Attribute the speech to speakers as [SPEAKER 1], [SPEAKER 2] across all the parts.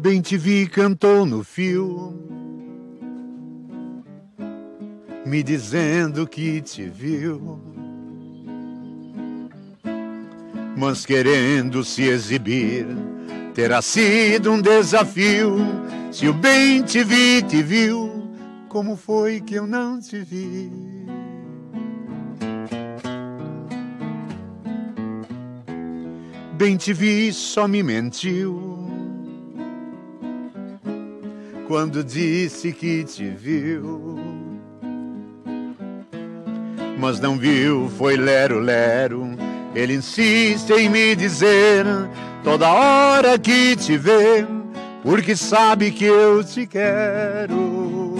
[SPEAKER 1] bem te vi cantou no fio, me dizendo que te viu, mas querendo se exibir, terá sido um desafio. Se o bem te vi, te viu, como foi que eu não te vi? Bem te vi, só me mentiu quando disse que te viu. Mas não viu, foi lero-lero. Ele insiste em me dizer toda hora que te vê, porque sabe que eu te quero.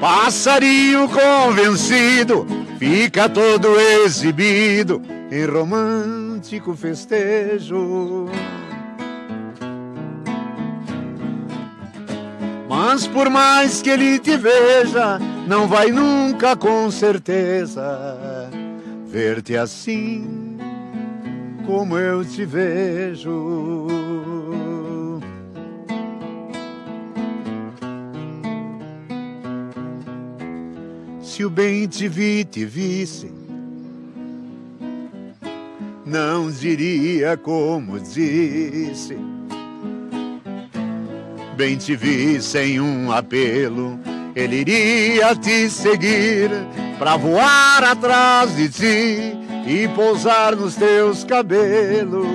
[SPEAKER 1] Passarinho convencido, fica todo exibido em romântico festejo. Mas por mais que ele te veja, não vai nunca com certeza ver-te assim como eu te vejo. Se o bem te vi, te visse, não diria como disse bem te vi sem um apelo, ele iria te seguir pra voar atrás de ti e pousar nos teus cabelos.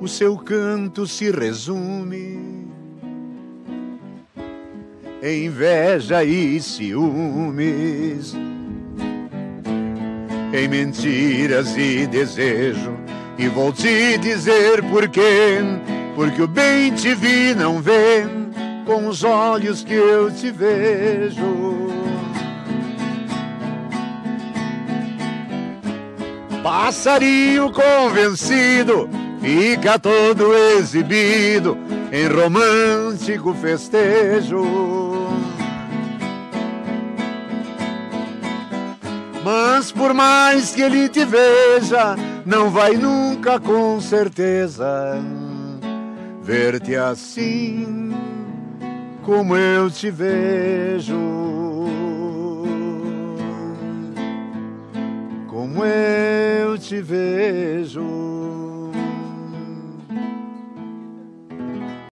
[SPEAKER 1] O seu canto se resume em inveja e ciúmes, em mentiras e desejo e vou te dizer por quê. Porque o bem te vi, não vê com os olhos que eu te vejo. Passarinho convencido, fica todo exibido em romântico festejo. Mas por mais que ele te veja, não vai nunca com certeza ver-te assim como eu te vejo. Como eu te vejo.